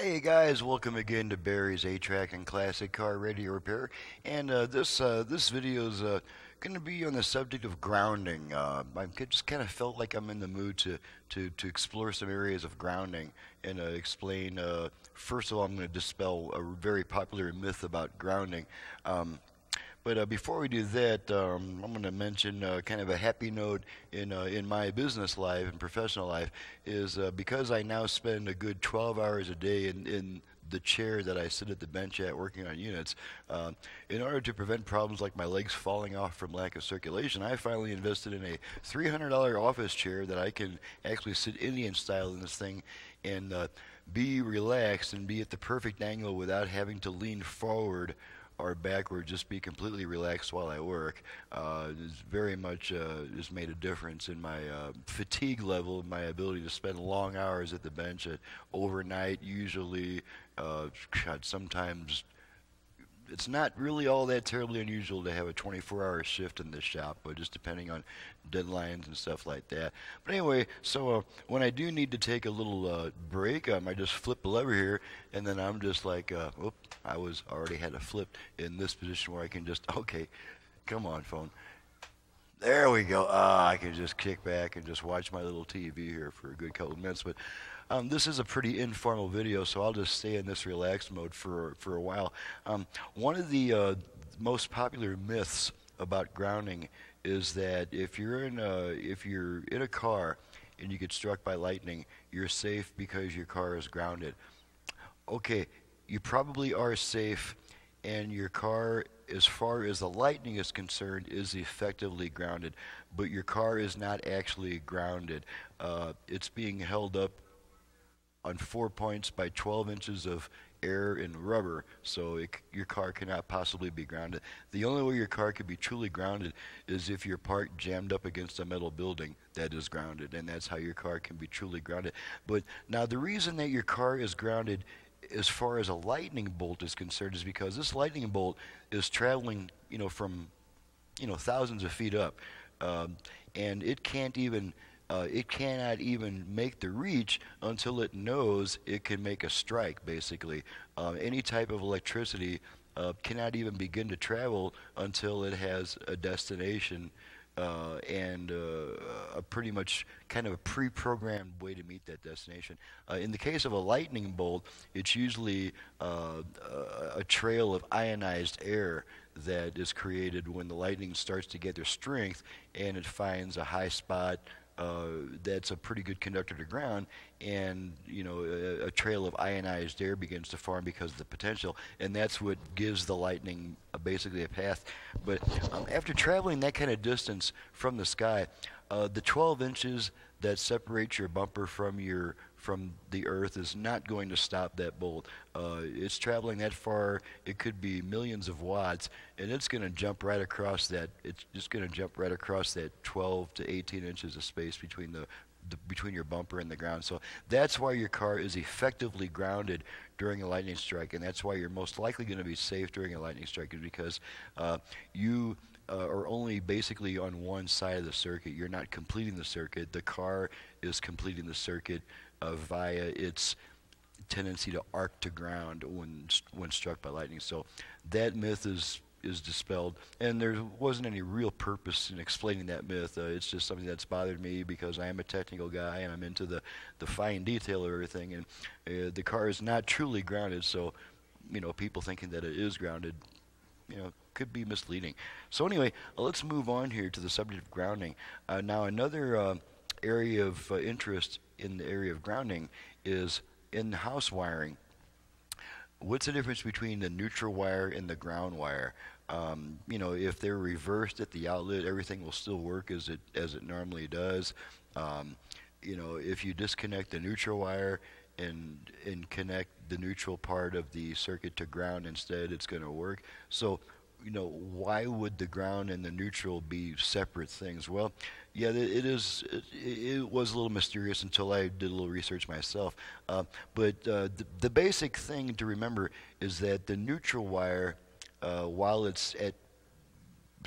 Hey guys, welcome again to Barry's 8-Track and Classic Car Radio Repair. And uh, this uh, this video is uh, going to be on the subject of grounding. Uh, I just kind of felt like I'm in the mood to, to, to explore some areas of grounding and uh, explain. Uh, first of all, I'm going to dispel a very popular myth about grounding. Um, but uh, before we do that, um, I'm going to mention uh, kind of a happy note in uh, in my business life and professional life is uh, because I now spend a good 12 hours a day in, in the chair that I sit at the bench at working on units. Uh, in order to prevent problems like my legs falling off from lack of circulation, I finally invested in a $300 office chair that I can actually sit Indian style in this thing and uh, be relaxed and be at the perfect angle without having to lean forward or backward, just be completely relaxed while I work. Uh, it's very much uh, has made a difference in my uh, fatigue level, my ability to spend long hours at the bench at overnight. Usually, uh, sometimes it's not really all that terribly unusual to have a 24-hour shift in this shop, but just depending on deadlines and stuff like that. But anyway, so uh, when I do need to take a little uh, break, um, I just flip the lever here, and then I'm just like, uh, I was already had a flip in this position where I can just, okay, come on, phone. There we go. Uh, I can just kick back and just watch my little TV here for a good couple of minutes. But um, this is a pretty informal video, so I'll just stay in this relaxed mode for, for a while. Um, one of the uh, most popular myths about grounding is that if you're in a, if you're in a car and you get struck by lightning, you're safe because your car is grounded. Okay, you probably are safe and your car as far as the lightning is concerned is effectively grounded but your car is not actually grounded uh, it's being held up on four points by 12 inches of air and rubber, so it, your car cannot possibly be grounded. The only way your car could be truly grounded is if you're parked jammed up against a metal building that is grounded, and that's how your car can be truly grounded. But now the reason that your car is grounded as far as a lightning bolt is concerned is because this lightning bolt is traveling, you know, from, you know, thousands of feet up, um, and it can't even uh, it cannot even make the reach until it knows it can make a strike, basically. Uh, any type of electricity uh, cannot even begin to travel until it has a destination uh, and uh, a pretty much kind of a pre-programmed way to meet that destination. Uh, in the case of a lightning bolt, it's usually a trail of ionized air that is created when the lightning starts to get their strength and it finds a high spot that's a pretty good conductor to ground, and you know a, a, trail of ionized air begins to form because of the potential, and that's what gives the lightning basically a path. But um, after traveling that kind of distance from the sky, uh, the 12 inches that separates your bumper from your from the earth is not going to stop that bolt. Uh, it's traveling that far. It could be millions of watts, and it's going to jump right across that. It's just going to jump right across that 12 to 18 inches of space between the, the, between your bumper and the ground. So that's why your car is effectively grounded during a lightning strike, and that's why you're most likely going to be safe during a lightning strike, is because uh, you uh, are only basically on one side of the circuit. You're not completing the circuit. The car is completing the circuit uh, via its tendency to arc to ground when when struck by lightning. So that myth is is dispelled, and there wasn't any real purpose in explaining that myth. Uh, it's just something that's bothered me because I am a technical guy and I'm into the the fine detail of everything. And uh, the car is not truly grounded, so you know people thinking that it is grounded, you know, could be misleading. So anyway, uh, let's move on here to the subject of grounding. Uh, now another uh, area of uh, interest in the area of grounding is in house wiring. What's the difference between the neutral wire and the ground wire? Um, you know, if they're reversed at the outlet, everything will still work as it as it normally does. Um, you know, if you disconnect the neutral wire and and connect the neutral part of the circuit to ground instead, it's going to work. So you know, why would the ground and the neutral be separate things? Well, yeah, it is. It, it was a little mysterious until I did a little research myself. Uh, but uh, the, the, basic thing to remember is that the neutral wire, uh, while it's at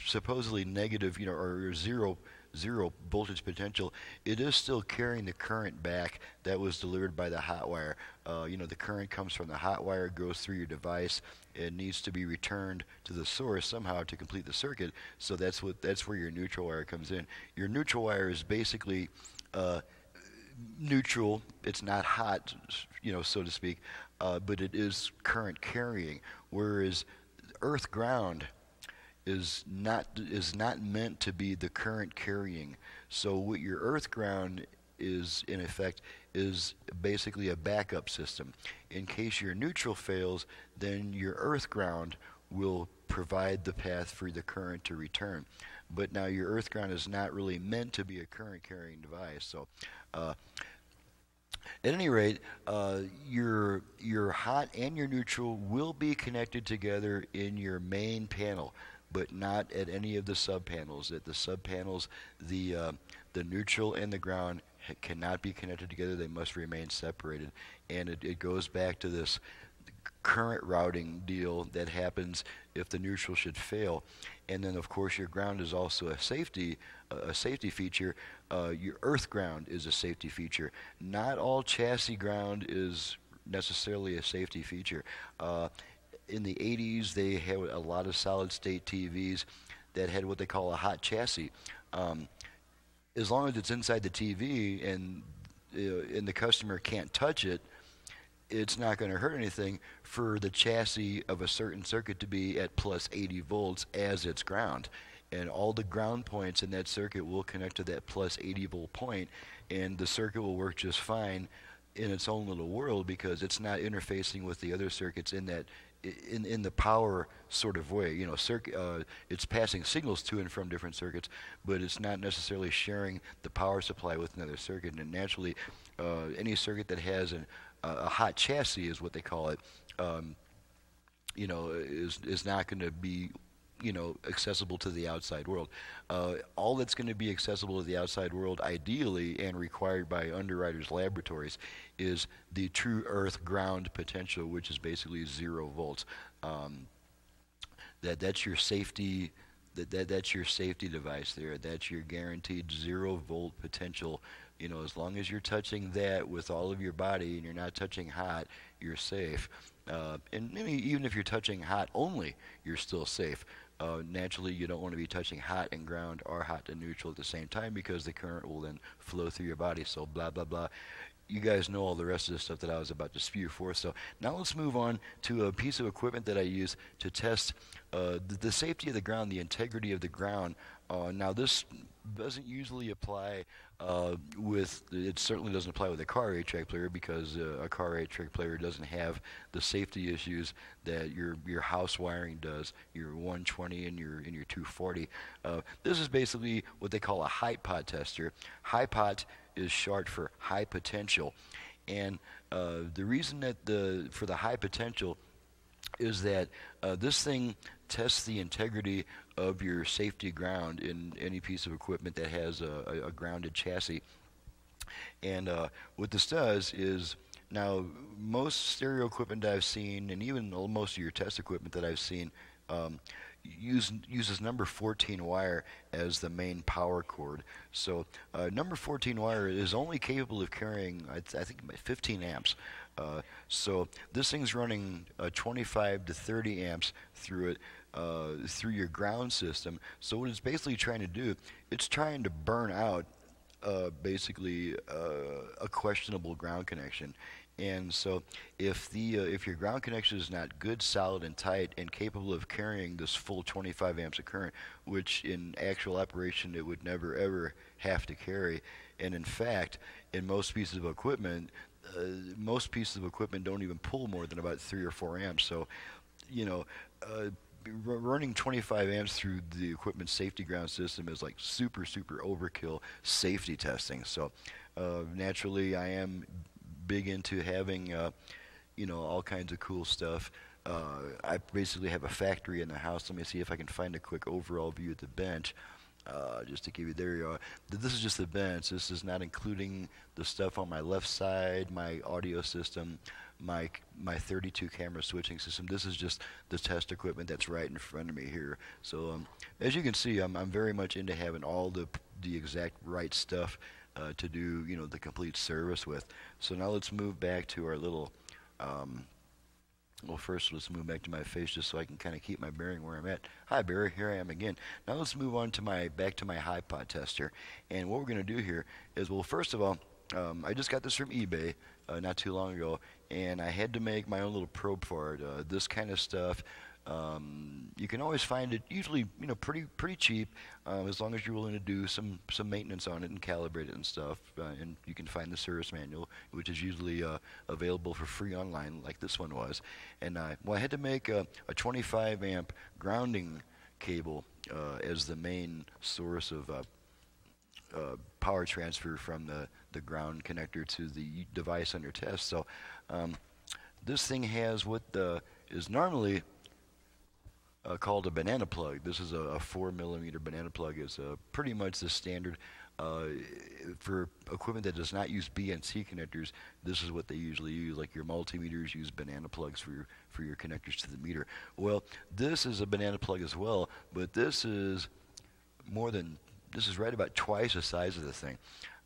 supposedly negative, you know, or zero zero voltage potential, it is still carrying the current back that was delivered by the hot wire. Uh, you know, the current comes from the hot wire, goes through your device, and needs to be returned to the source somehow to complete the circuit. So that's what that's where your neutral wire comes in. Your neutral wire is basically uh, neutral. It's not hot, you know, so to speak, uh, but it is current carrying. Whereas earth ground is not is not meant to be the current carrying. So what your earth ground is in effect is basically a backup system. In case your neutral fails, then your earth ground will provide the path for the current to return. But now your earth ground is not really meant to be a current carrying device. So uh, at any rate, uh, your your hot and your neutral will be connected together in your main panel, but not at any of the sub panels. At the sub panels, the uh, the neutral and the ground cannot be connected together. They must remain separated, and it, it goes back to this current routing deal that happens if the neutral should fail. And then, of course, your ground is also a safety a safety feature. Uh, your earth ground is a safety feature. Not all chassis ground is necessarily a safety feature. Uh, in the 80s, they had a lot of solid state TVs that had what they call a hot chassis. Um, as long as it's inside the TV and uh, and the customer can't touch it, it's not going to hurt anything for the chassis of a certain circuit to be at plus 80 volts as its ground. And all the ground points in that circuit will connect to that plus 80 volt point, and the circuit will work just fine in its own little world because it's not interfacing with the other circuits in that in in the power sort of way. You know, uh, it's passing signals to and from different circuits, but it's not necessarily sharing the power supply with another circuit. And naturally, uh, any circuit that has an, a hot chassis is what they call it. Um, you know, is is not going to be you know accessible to the outside world. Uh, all that's going to be accessible to the outside world, ideally and required by underwriters' laboratories, is the true Earth ground potential, which is basically zero volts. Um, that that's your safety. That, that that's your safety device there. That's your guaranteed zero volt potential you know, as long as you're touching that with all of your body and you're not touching hot, you're safe. Uh, and even if you're touching hot only, you're still safe. Uh, naturally, you don't want to be touching hot and ground or hot and neutral at the same time because the current will then flow through your body. So, blah, blah, blah. You guys know all the rest of the stuff that I was about to spew forth. So, now let's move on to a piece of equipment that I use to test uh, the, the, safety of the ground, the integrity of the ground. Uh, now, this doesn't usually apply uh, with it certainly doesn't apply with a car eight track player because uh, a car eight track player doesn't have the safety issues that your your house wiring does. Your 120 and your and your 240. Uh, this is basically what they call a high pot tester. High pot is short for high potential, and uh, the reason that the for the high potential is that uh, this thing tests the integrity of your safety ground in any piece of equipment that has a, a grounded chassis. And uh, what this does is now most stereo equipment that I've seen, and even most of your test equipment that I've seen, um, use, uses number 14 wire as the main power cord. So uh, number 14 wire is only capable of carrying, I, th I think, 15 amps. Uh, so this thing's running uh, 25 to 30 amps through it uh, through your ground system. So what it's basically trying to do, it's trying to burn out uh, basically uh, a questionable ground connection. And so, if the uh, if your ground connection is not good, solid, and tight, and capable of carrying this full 25 amps of current, which in actual operation it would never ever have to carry, and in fact, in most pieces of equipment, uh, most pieces of equipment don't even pull more than about three or four amps. So, you know, uh, running 25 amps through the equipment safety ground system is like super super overkill safety testing so uh, naturally i am big into having uh, you know all kinds of cool stuff uh, i basically have a factory in the house let me see if i can find a quick overall view of the bench Uh, just to give you there you are. This is just the bench. This is not including the stuff on my left side, my audio system, my my 32 camera switching system. This is just the test equipment that's right in front of me here. So um, as you can see, I'm I'm very much into having all the the exact right stuff uh, to do you know the complete service with. So now let's move back to our little um, well, first let's move back to my face just so I can kind of keep my bearing where I'm at. Hi, Barry. Here I am again. Now let's move on to my back to my HiPot tester. And what we're going to do here is, well, first of all, um, I just got this from eBay uh, not too long ago, and I had to make my own little probe for it. Uh, this kind of stuff um, you can always find it usually you know pretty pretty cheap uh, as long as you're willing to do some some maintenance on it and calibrate it and stuff. Uh, and you can find the service manual, which is usually uh, available for free online, like this one was. And uh, well, I had to make a, a 25 amp grounding cable uh, as the main source of uh, power transfer from the the ground connector to the device under test. So um, this thing has what the is normally uh, called a banana plug. This is a, a, four millimeter banana plug. It's uh, pretty much the standard uh, for equipment that does not use BNC connectors. This is what they usually use. Like your multimeters use banana plugs for your for your connectors to the meter. Well, this is a banana plug as well, but this is more than this is right about twice the size of the thing.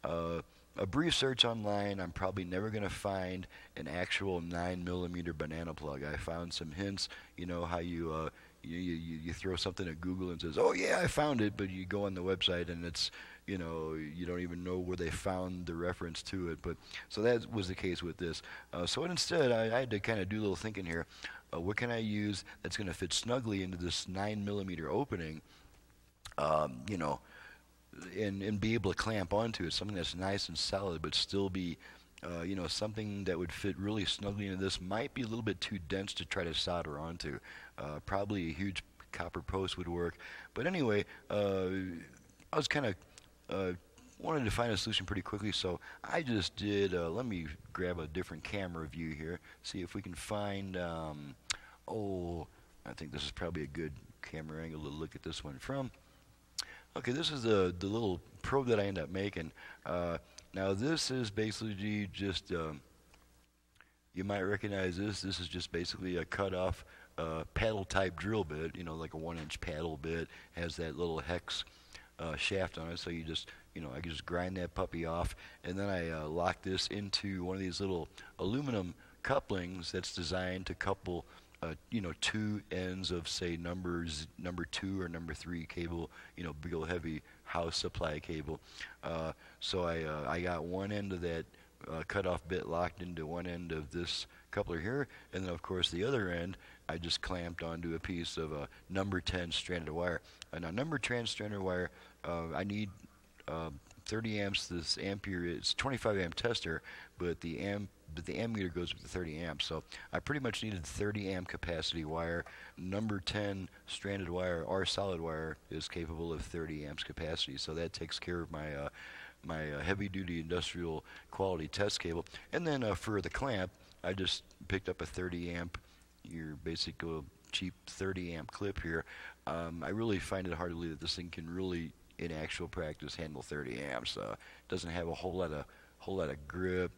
Uh, a brief search online, I'm probably never going to find an actual 9 millimeter banana plug. I found some hints, you know, how you uh, you, you, you throw something at Google and says, "Oh yeah, I found it," but you go on the website and it's you know you don't even know where they found the reference to it. But so that was the case with this. Uh, so instead, I, I, had to kind of do a little thinking here. Uh, what can I use that's going to fit snugly into this nine millimeter opening? Um, you know, and and be able to clamp onto it, something that's nice and solid, but still be uh, you know, something that would fit really snugly into this might be a little bit too dense to try to solder onto. Uh, probably a huge copper post would work. But anyway, uh, I was kind of uh, wanted to find a solution pretty quickly, so I just did. Uh, let me grab a different camera view here, see if we can find. Um, oh, I think this is probably a good camera angle to look at this one from. Okay, this is the the little probe that I end up making. Uh, now this is basically just, um, you might recognize this, this is just basically a cut off uh, paddle type drill bit, you know, like a one inch paddle bit, has that little hex uh, shaft on it, so you just, you know, I can just grind that puppy off, and then I uh, lock this into one of these little aluminum couplings that's designed to couple uh, you know, two ends of say numbers number two or number three cable, you know, big old heavy house supply cable. Uh, so I uh, I got one end of that uh, cutoff bit locked into one end of this coupler here, and then of course the other end I just clamped onto a piece of a number 10 stranded wire. Uh, now number 10 stranded wire, uh, I need uh, 30 amps. This ampere it's 25 amp tester, but the amp but the ammeter goes with the 30 amps. So I pretty much needed 30 amp capacity wire. Number 10 stranded wire or solid wire is capable of 30 amps capacity. So that takes care of my uh, my uh, heavy duty industrial quality test cable. And then uh, for the clamp, I just picked up a 30 amp, your basic uh, cheap 30 amp clip here. Um, I really find it hard to believe that this thing can really, in actual practice, handle 30 amps. Uh, doesn't have a whole lot of whole lot of grip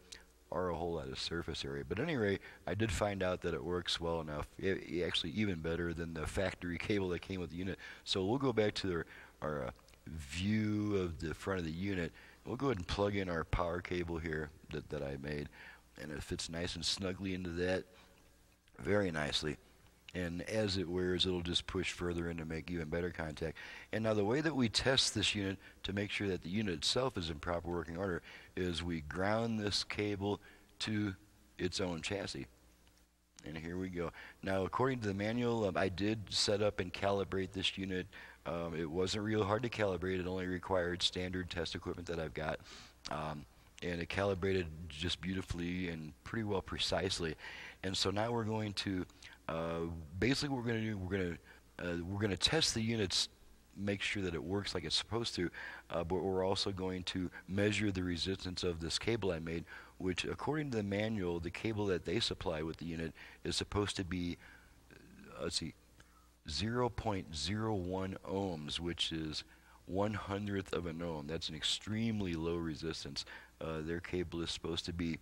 or a whole lot of surface area. But anyway, I did find out that it works well enough, it, it actually even better than the factory cable that came with the unit. So we'll go back to our, our uh, view of the front of the unit. We'll go ahead and plug in our power cable here that, that I made, and it fits nice and snugly into that very nicely. And as it wears, it'll just push further in to make even better contact. And now the way that we test this unit to make sure that the unit itself is in proper working order is we ground this cable to its own chassis. And here we go. Now, according to the manual, um, I did set up and calibrate this unit. Um, it wasn't real hard to calibrate. It only required standard test equipment that I've got. Um, and it calibrated just beautifully and pretty well precisely. And so now we're going to, uh, basically what we're going to do, we're going to, uh, we're going to test the units make sure that it works like it's supposed to, uh, but we're also going to measure the resistance of this cable I made, which according to the manual, the cable that they supply with the unit is supposed to be, uh, let's see, 0.01 ohms, which is one hundredth of an ohm. That's an extremely low resistance. Uh, their cable is supposed to be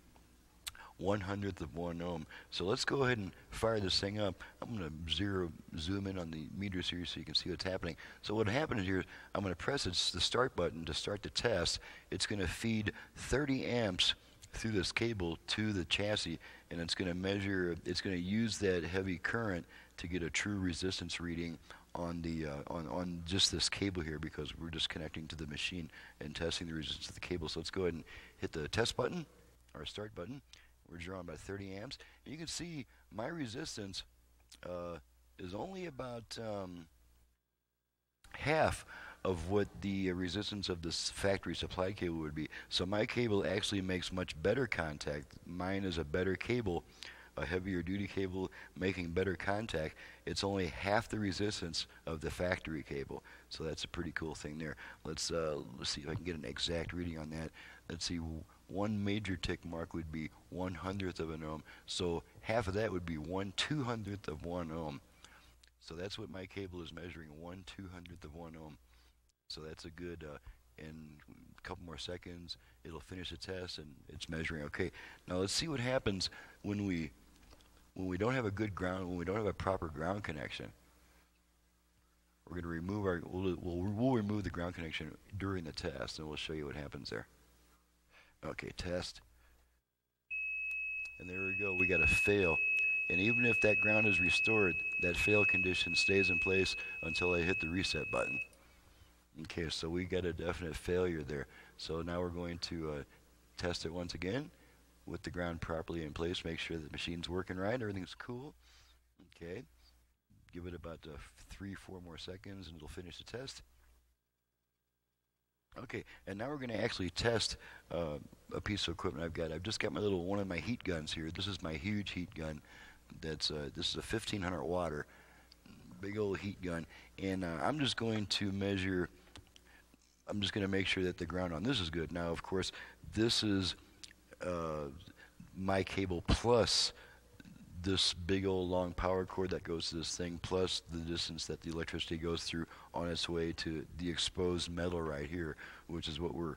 one hundredth of one ohm. So let's go ahead and fire this thing up. I'm going to zero zoom in on the meter here so you can see what's happening. So what happens here is I'm going to press the start button to start the test. It's going to feed 30 amps through this cable to the chassis and it's going to measure it's going to use that heavy current to get a true resistance reading on the uh, on on just this cable here because we're just connecting to the machine and testing the resistance of the cable. So let's go ahead and hit the test button or start button. We're drawing about 30 amps, and you can see my resistance uh, is only about um, half of what the resistance of this factory supply cable would be. So my cable actually makes much better contact. Mine is a better cable a heavier duty cable making better contact, it's only half the resistance of the factory cable. So that's a pretty cool thing there. Let's, uh, let's see if I can get an exact reading on that. Let's see, one major tick mark would be one hundredth of an ohm. So half of that would be one two hundredth of one ohm. So that's what my cable is measuring, one two hundredth of one ohm. So that's a good, uh, in a couple more seconds, it'll finish the test and it's measuring okay. Now let's see what happens when we when we don't have a good ground, when we don't have a proper ground connection, we're going to remove our, we'll, we'll, we'll remove the ground connection during the test, and we'll show you what happens there. Okay, test. And there we go, we got a fail. And even if that ground is restored, that fail condition stays in place until I hit the reset button. Okay, so we got a definite failure there. So now we're going to uh, test it once again with the ground properly in place, make sure the machine's working right, everything's cool. Okay, give it about uh, three, four more seconds and it'll finish the test. Okay, and now we're going to actually test uh, a piece of equipment I've got. I've just got my little one of my heat guns here. This is my huge heat gun. That's uh, this is a 1500 water, big old heat gun, and uh, I'm just going to measure. I'm just going to make sure that the ground on this is good. Now, of course, this is uh, my cable plus this big old long power cord that goes to this thing plus the distance that the electricity goes through on its way to the exposed metal right here which is what we're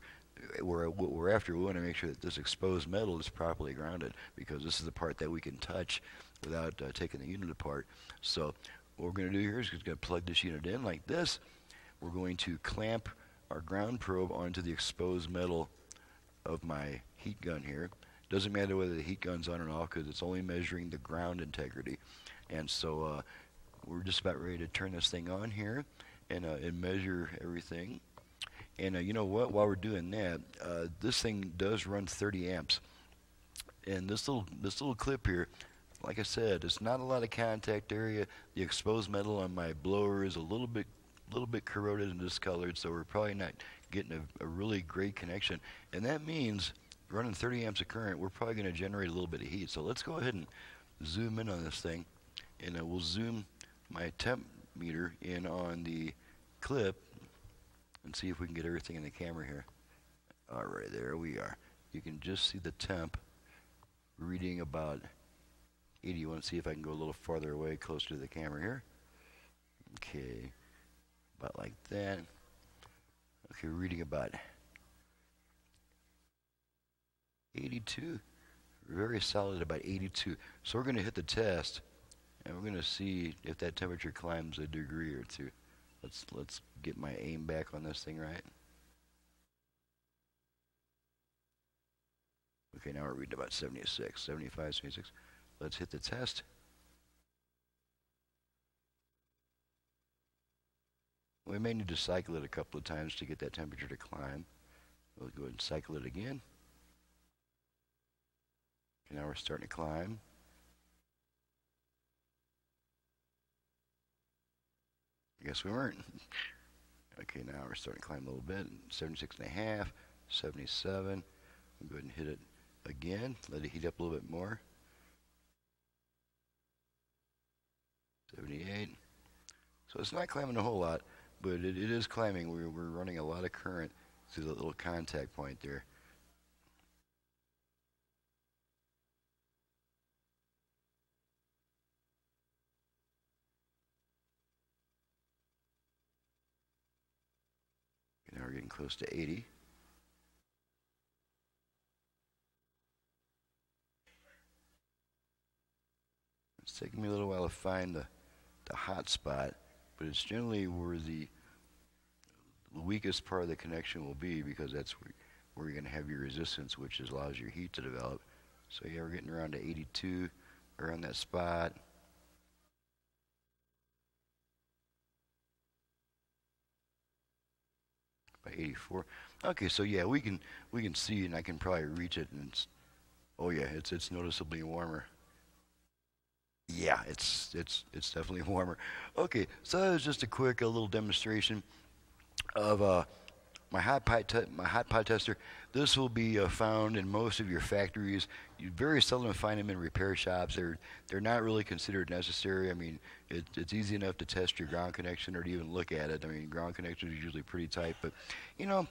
we're, what we're after. We want to make sure that this exposed metal is properly grounded because this is the part that we can touch without uh, taking the unit apart. So what we're going to do here is we're going to plug this unit in like this. We're going to clamp our ground probe onto the exposed metal of my heat gun here. Doesn't matter whether the heat gun's on or off because it's only measuring the ground integrity. And so uh, we're just about ready to turn this thing on here and, uh, and measure everything. And uh, you know what? While we're doing that, uh, this thing does run 30 amps. And this little this little clip here, like I said, it's not a lot of contact area. The exposed metal on my blower is a little bit little bit corroded and discolored, so we're probably not getting a, a really great connection. And that means running 30 amps of current, we're probably going to generate a little bit of heat. So let's go ahead and zoom in on this thing. And uh, we'll zoom my temp meter in on the clip and see if we can get everything in the camera here. All right, there we are. You can just see the temp reading about 80. You want to see if I can go a little farther away, closer to the camera here. Okay, about like that. Okay, reading about 82. Very solid, about 82. So we're going to hit the test, and we're going to see if that temperature climbs a degree or two. Let's let's get my aim back on this thing right. Okay, now we're reading about 76, 75, 76. Let's hit the test. We may need to cycle it a couple of times to get that temperature to climb. We'll go ahead and cycle it again. Now we're starting to climb. I guess we weren't. okay, now we're starting to climb a little bit. 76 and a half, 77. We'll go ahead and hit it again. Let it heat up a little bit more. 78. So it's not climbing a whole lot, but it, it is climbing. We're, we're running a lot of current through the little contact point there. We're getting close to 80. It's taking me a little while to find the, the hot spot, but it's generally where the weakest part of the connection will be because that's where, where you're going to have your resistance, which allows your heat to develop. So yeah, we're getting around to 82, around that spot. By 84. Okay, so yeah, we can we can see, and I can probably reach it, and it's, oh yeah, it's it's noticeably warmer. Yeah, it's it's it's definitely warmer. Okay, so that was just a quick a little demonstration of uh, my hot pipe my hot pipe tester. This will be uh, found in most of your factories. You very seldom find them in repair shops. They're they're not really considered necessary. I mean, it, it's easy enough to test your ground connection or to even look at it. I mean, ground connection is usually pretty tight, but you know.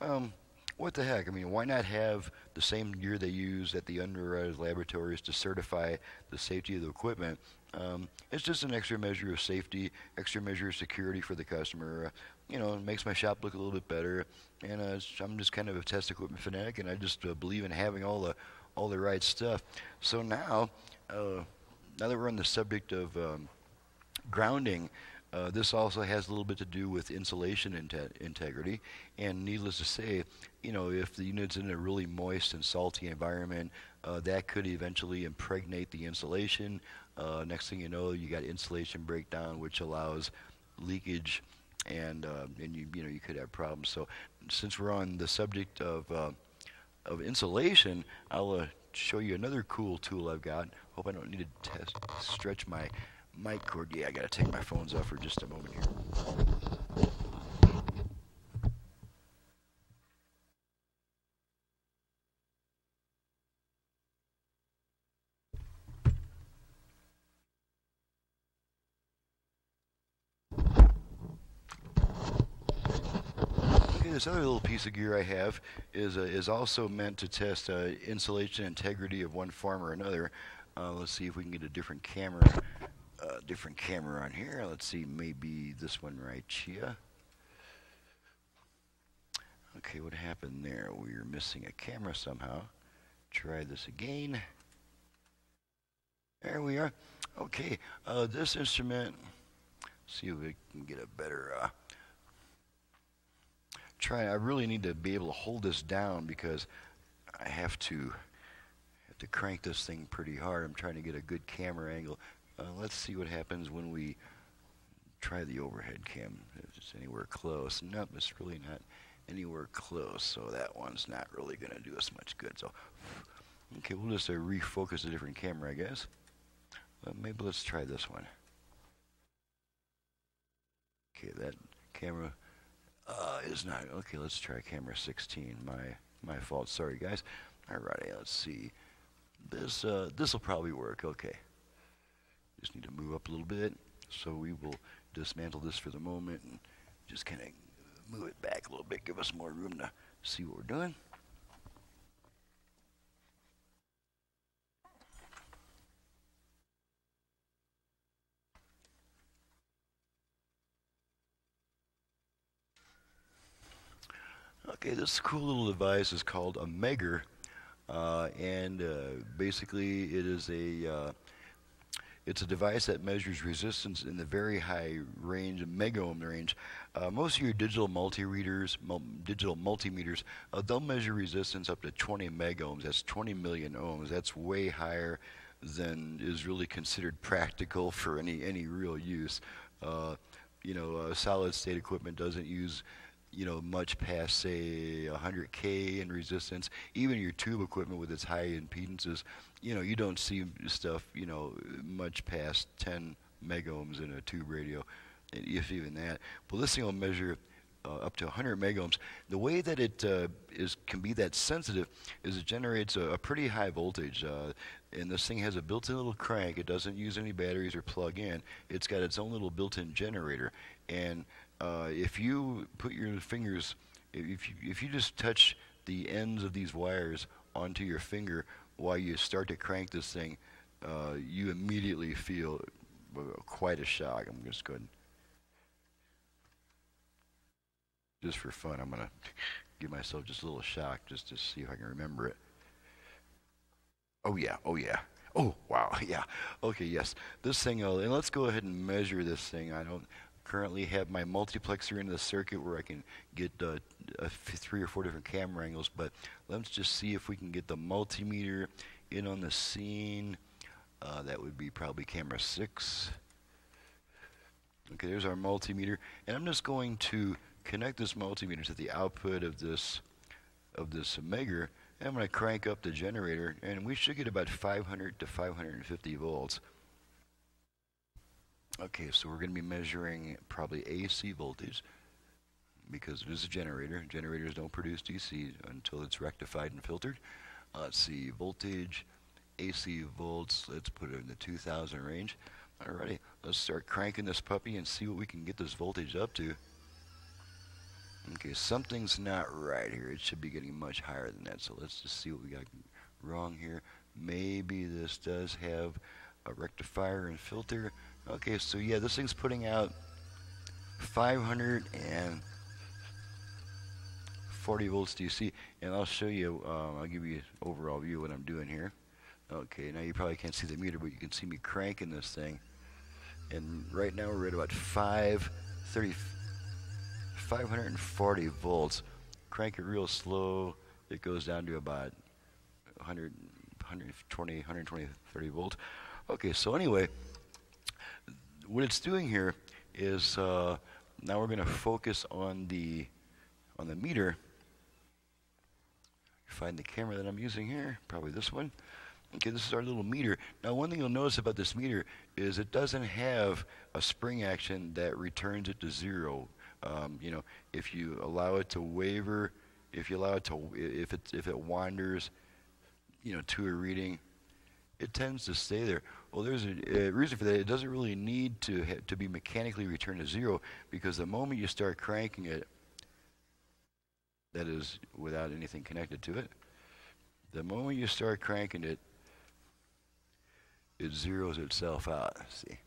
Um, what the heck? I mean, why not have the same gear they use at the underwriters' laboratories to certify the safety of the equipment? Um, it's just an extra measure of safety, extra measure of security for the customer. Uh, you know, it makes my shop look a little bit better. And uh, I'm just kind of a test equipment fanatic, and I just uh, believe in having all the all the right stuff. So now, uh, now that we're on the subject of um, grounding, uh, this also has a little bit to do with insulation integrity. And needless to say, you know, if the unit's in a really moist and salty environment, uh, that could eventually impregnate the insulation. Uh, next thing you know, you got insulation breakdown, which allows leakage and uh, and you you know you could have problems. So since we're on the subject of uh, of insulation, I'll show you another cool tool I've got. Hope I don't need to test stretch my mic cord. Yeah, I gotta take my phones off for just a moment here. Okay this other little piece of gear I have is uh, is also meant to test uh, insulation integrity of one form or another. Uh, let's see if we can get a different camera, uh, different camera on here. Let's see, maybe this one right here. Okay, what happened there? We are missing a camera somehow. Try this again. There we are. Okay, uh, this instrument. See if we can get a better uh, try. I really need to be able to hold this down because I have to have to crank this thing pretty hard. I'm trying to get a good camera angle. Uh, let's see what happens when we try the overhead cam. If it's anywhere close. Nope, it's really not anywhere close. So that one's not really going to do us much good. So, okay, we'll just uh, refocus a different camera, I guess. Uh, maybe let's try this one. Okay, that camera uh, is not okay. Let's try camera 16. My my fault. Sorry, guys. Alrighty, let's see. This uh, this will probably work. Okay. Just need to move up a little bit. So we will dismantle this for the moment and just kind of move it back a little bit. Give us more room to see what we're doing. Okay, this cool little device is called a Megger, uh, and uh, basically it is a uh, it's a device that measures resistance in the very high range, megohm range. Uh, most of your digital multi-readers, mul digital multimeters, uh, they'll measure resistance up to 20 megohms. That's 20 million ohms. That's way higher than is really considered practical for any any real use. Uh, you know, solid state equipment doesn't use you know, much past, say, 100K in resistance. Even your tube equipment with its high impedances, you know, you don't see stuff, you know, much past 10 megohms in a tube radio, if even that. But this thing will measure uh, up to 100 megohms. The way that it uh, is can be that sensitive is it generates a, a pretty high voltage. Uh, and this thing has a built-in little crank. It doesn't use any batteries or plug in. It's got its own little built-in generator. And uh, if you put your fingers, if you, if you just touch the ends of these wires onto your finger while you start to crank this thing, uh, you immediately feel quite a shock. I'm just going just for fun, I'm gonna give myself just a little shock just to see if I can remember it. Oh yeah, oh yeah. Oh wow, yeah. Okay, yes. This thing, uh, and let's go ahead and measure this thing. I don't currently have my multiplexer in the circuit where I can get uh, three or four different camera angles, but let's just see if we can get the multimeter in on the scene. Uh, that would be probably camera six. Okay, there's our multimeter, and I'm just going to connect this multimeter to the output of this of this Megger, and I'm going to crank up the generator, and we should get about 500 to 550 volts. Okay, so we're going to be measuring probably AC voltage because it is a generator. Generators don't produce DC until it's rectified and filtered. Uh, let's see, voltage, AC volts, let's put it in the 2000 range. Alrighty, let's start cranking this puppy and see what we can get this voltage up to. Okay, something's not right here. It should be getting much higher than that. So let's just see what we got wrong here. Maybe this does have a rectifier and filter. Okay, so yeah, this thing's putting out 540 volts DC, and I'll show you, um, I'll give you an overall view of what I'm doing here. Okay, now you probably can't see the meter, but you can see me cranking this thing. And right now we're at about 530, 540 volts. Crank it real slow. It goes down to about 100, 120, 120, 30 volts. Okay, so anyway, what it's doing here is uh, now we're going to focus on the on the meter. Find the camera that I'm using here, probably this one. Okay, this is our little meter. Now, one thing you'll notice about this meter is it doesn't have a spring action that returns it to zero. Um, you know, if you allow it to waver, if you allow it to, if it if it wanders, you know, to a reading, it tends to stay there. Well, there's a, a reason for that. It doesn't really need to to be mechanically returned to zero because the moment you start cranking it, that is without anything connected to it, the moment you start cranking it, it zeroes itself out. See,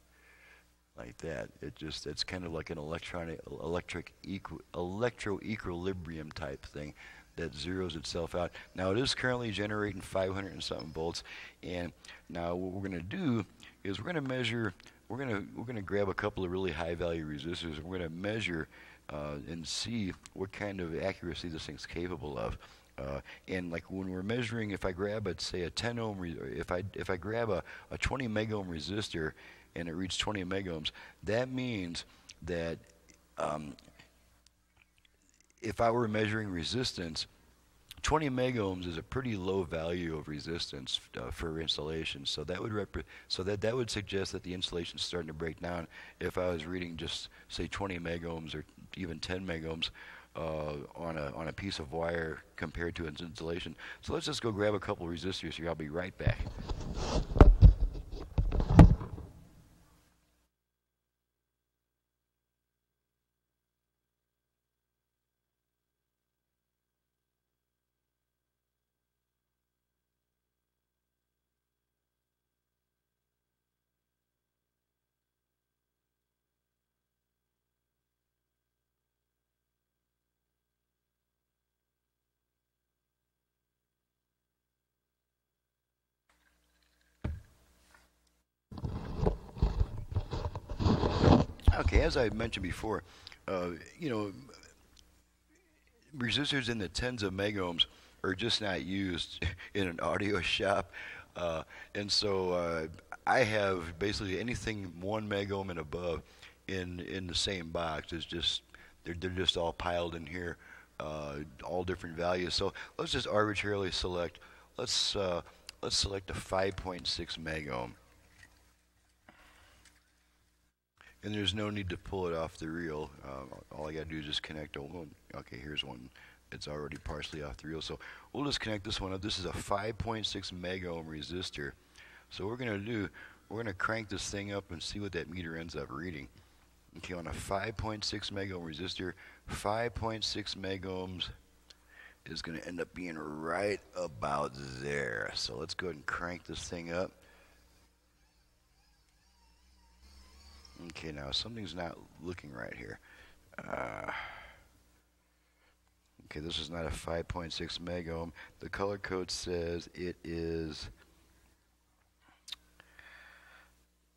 like that. It just it's kind of like an electronic electric equi, electro equilibrium type thing that zeroes itself out. Now it is currently generating 500 and something volts, and now what we're going to do is we're going to measure. We're going to we're going to grab a couple of really high value resistors. and We're going to measure uh, and see what kind of accuracy this thing's capable of. Uh, and like when we're measuring, if I grab a say a 10 ohm, if I if I grab a, a 20 mega ohm resistor and it reads 20 mega ohms, that means that um, if I were measuring resistance, 20 megohms is a pretty low value of resistance uh, for insulation. So that would so that that would suggest that the insulation is starting to break down. If I was reading just say 20 megohms or even 10 megohms uh, on a on a piece of wire compared to its insulation. So let's just go grab a couple resistors here. I'll be right back. Okay, as I mentioned before, uh, you know, resistors in the tens of megohms are just not used in an audio shop. Uh, and so uh, I have basically anything one megohm and above in in the same box. It's just they're they're just all piled in here, uh, all different values. So let's just arbitrarily select. Let's uh, let's select a 5.6 megohm and there's no need to pull it off the reel. Uh, all I got to do is just connect one. Okay, here's one. It's already partially off the reel. So we'll just connect this one up. This is a 5.6 mega ohm resistor. So what we're going to do, we're going to crank this thing up and see what that meter ends up reading. Okay, on a 5.6 mega ohm resistor, 5.6 mega ohms is going to end up being right about there. So let's go ahead and crank this thing up. Okay, now something's not looking right here. Uh, Okay, this is not a 5.6 megohm. The color code says it is.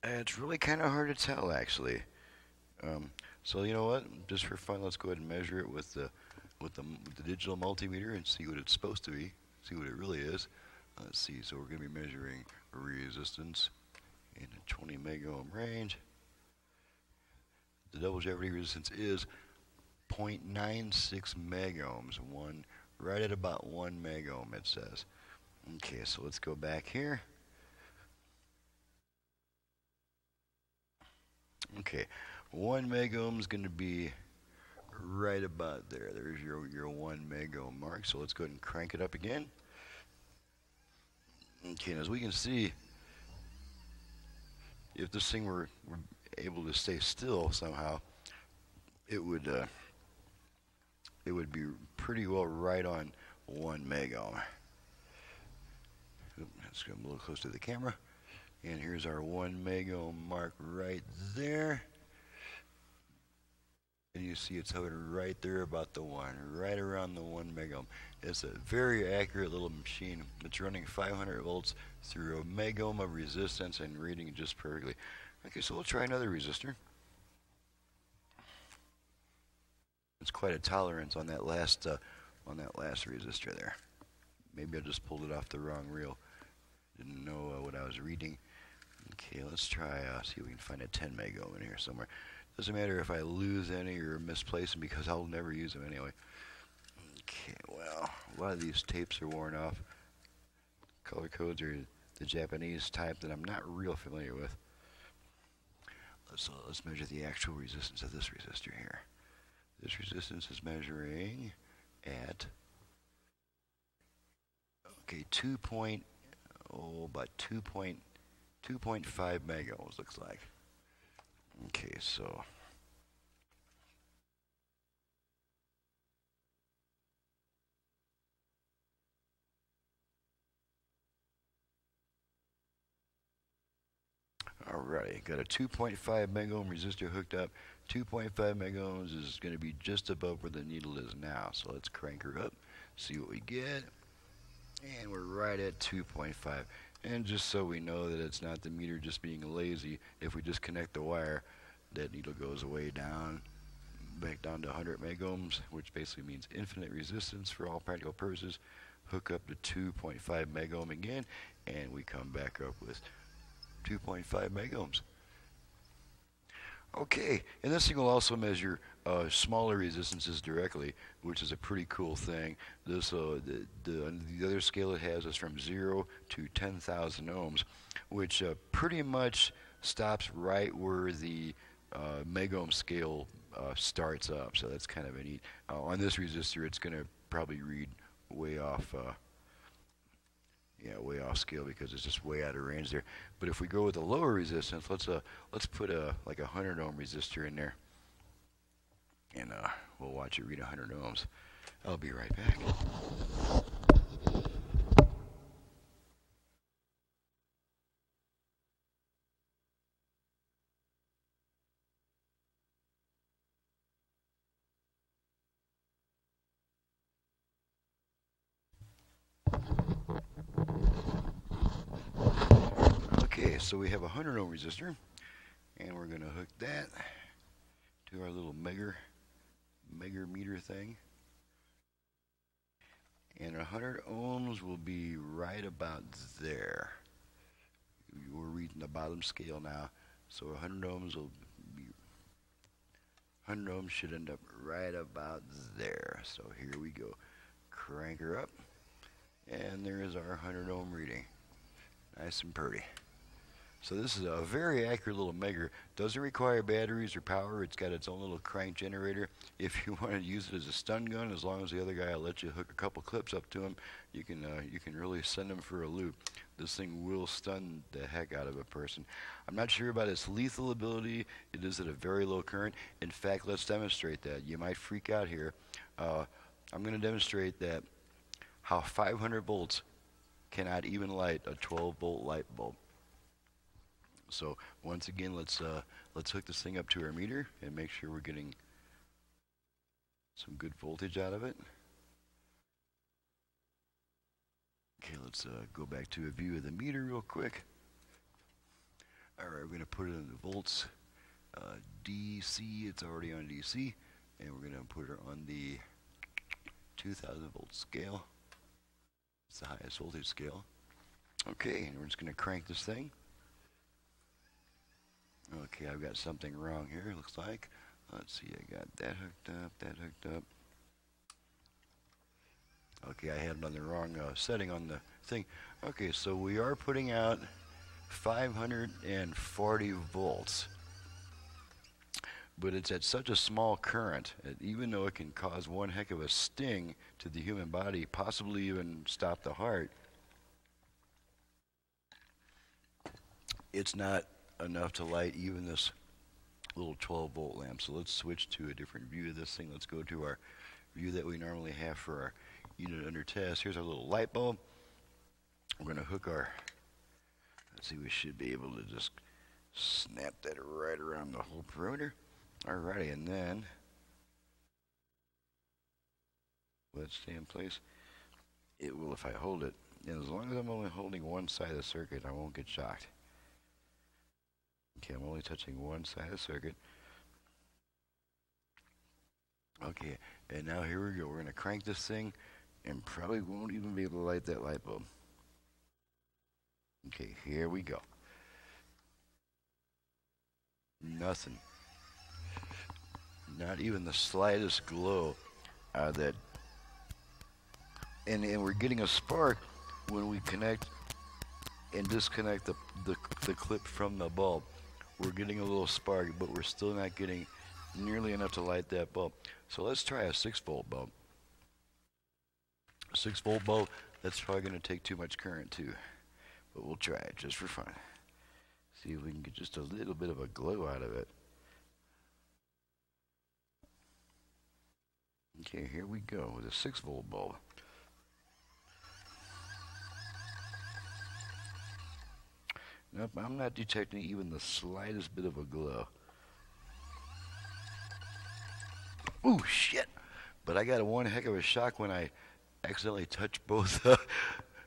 It's really kind of hard to tell, actually. Um, so you know what? Just for fun, let's go ahead and measure it with the with the, with the digital multimeter and see what it's supposed to be. See what it really is. Let's see. So we're going to be measuring resistance in a 20 megohm range. The double jeopardy resistance is 0.96 megohms, one right at about one megohm it says. Okay, so let's go back here. Okay, one megohm is going to be right about there. There's your your one megohm mark. So let's go ahead and crank it up again. Okay, as we can see, if this thing were, were able to stay still somehow, it would uh, it would be pretty well right on one megohm. Let's get a little close to the camera. And here's our one megohm mark right there. And you see it's hovering right there about the one, right around the one megohm. It's a very accurate little machine. It's running 500 volts through a megohm of resistance and reading just perfectly. Okay, so we'll try another resistor. It's quite a tolerance on that last uh, on that last resistor there. Maybe I just pulled it off the wrong reel. Didn't know uh, what I was reading. Okay, let's try, uh, see if we can find a 10 megohm in here somewhere. Doesn't matter if I lose any or misplace them because I'll never use them anyway. Okay, well, a lot of these tapes are worn off. Color codes are the Japanese type that I'm not real familiar with. Uh, let's measure the actual resistance of this resistor here. This resistance is measuring at okay 2 point oh about 2 point 2.5 megohms looks like. Okay, so Got a 2.5 megohm resistor hooked up. 2.5 megohms is going to be just above where the needle is now. So let's crank her up, see what we get. And we're right at 2.5. And just so we know that it's not the meter just being lazy, if we disconnect the wire, that needle goes way down, back down to 100 megohms, which basically means infinite resistance for all practical purposes. Hook up to 2.5 megohm again, and we come back up with 2.5 megohms. Okay, and this thing will also measure uh, smaller resistances directly, which is a pretty cool thing. This uh, the, the, the other scale it has is from zero to 10,000 ohms, which uh, pretty much stops right where the uh, megohm scale uh, starts up. So that's kind of a neat. Uh, on this resistor, it's going to probably read way off yeah, way off scale because it's just way out of range there. But if we go with a lower resistance, let's uh let's put a like a hundred ohm resistor in there, and uh, we'll watch it read hundred ohms. I'll be right back. So we have a 100 ohm resistor, and we're going to hook that to our little mega, mega meter thing. And 100 ohms will be right about there. We're reading the bottom scale now, so 100 ohms will be 100 ohms should end up right about there. So here we go. Crank her up, and there is our 100 ohm reading. Nice and pretty. So this is a very accurate little Megger. Doesn't require batteries or power. It's got its own little crank generator. If you want to use it as a stun gun, as long as the other guy will let you hook a couple clips up to him, you can uh, you can really send him for a loop. This thing will stun the heck out of a person. I'm not sure about its lethal ability. It is at a very low current. In fact, let's demonstrate that. You might freak out here. Uh, I'm going to demonstrate that how 500 volts cannot even light a 12 volt light bulb. So once again, let's uh, let's hook this thing up to our meter and make sure we're getting some good voltage out of it. Okay, let's uh, go back to a view of the meter real quick. All right, we're going to put it in the volts. Uh, DC, it's already on DC, and we're going to put it on the 2000 volt scale. It's the highest voltage scale. Okay, and we're just going to crank this thing. Okay, I've got something wrong here, looks like. Let's see, I got that hooked up, that hooked up. Okay, I had it on the wrong uh, setting on the thing. Okay, so we are putting out 540 volts. But it's at such a small current, that even though it can cause one heck of a sting to the human body, possibly even stop the heart, it's not enough to light even this little 12 volt lamp. So let's switch to a different view of this thing. Let's go to our view that we normally have for our unit under test. Here's our little light bulb. We're going to hook our, let's see, we should be able to just snap that right around the whole perimeter. Alrighty, and then let's stay in place. It will if I hold it. And as long as I'm only holding one side of the circuit, I won't get shocked. Okay, I'm only touching one side of the circuit. Okay, and now here we go. We're going to crank this thing and probably won't even be able to light that light bulb. Okay, here we go. Nothing. Not even the slightest glow out of that. And, and we're getting a spark when we connect and disconnect the, the, the clip from the bulb. We're getting a little spark, but we're still not getting nearly enough to light that bulb. So let's try a 6 volt bulb. 6 volt bulb, that's probably going to take too much current too. But we'll try it just for fun. See if we can get just a little bit of a glow out of it. Okay, here we go with a 6 volt bulb. Nope, I'm not detecting even the slightest bit of a glow. Ooh, shit! But I got a one heck of a shock when I accidentally touched both uh,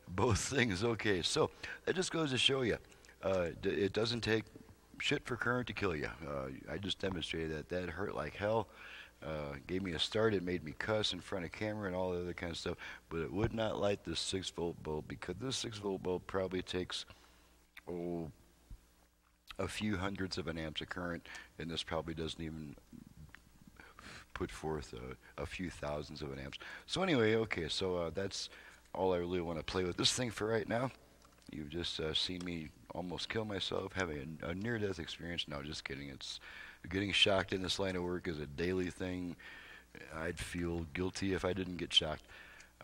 both things. Okay, so that just goes to show you, uh, it doesn't take shit for current to kill you. Uh, I just demonstrated that. That hurt like hell. Uh, gave me a start. It made me cuss in front of camera and all the other kind of stuff. But it would not light this 6 volt bulb because this 6 volt bulb probably takes oh, a few hundreds of an amps of current, and this probably doesn't even put forth a, a few thousands of an amps. So anyway, okay, so uh, that's all I really want to play with this thing for right now. You've just uh, seen me almost kill myself, having a, a near-death experience. No, just kidding. It's getting shocked in this line of work is a daily thing. I'd feel guilty if I didn't get shocked.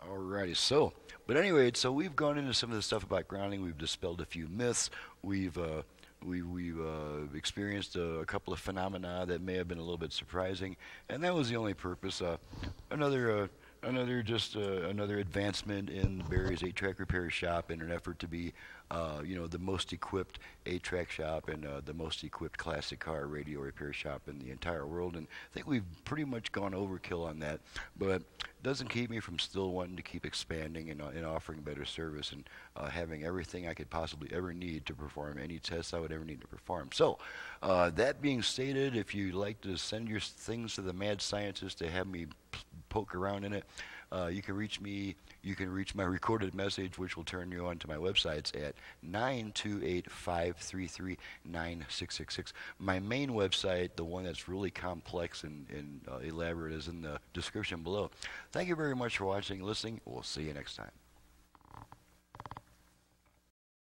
Alrighty, so, but anyway, so we've gone into some of the stuff about grounding. We've dispelled a few myths. We've uh, we we've uh, experienced a, a, couple of phenomena that may have been a little bit surprising, and that was the only purpose. Uh, another uh, another just uh, another advancement in Barry's eight-track repair shop in an effort to be, uh, you know, the most equipped 8-track shop and uh, the most equipped classic car radio repair shop in the entire world. And I think we've pretty much gone overkill on that, but it doesn't keep me from still wanting to keep expanding and, uh, and offering better service and uh, having everything I could possibly ever need to perform any tests I would ever need to perform. So, uh, that being stated, if you'd like to send your things to the mad scientist to have me poke around in it. Uh, you can reach me. You can reach my recorded message, which will turn you on to my websites at 928-533-9666. My main website, the one that's really complex and, and uh, elaborate, is in the description below. Thank you very much for watching and listening. We'll see you next time.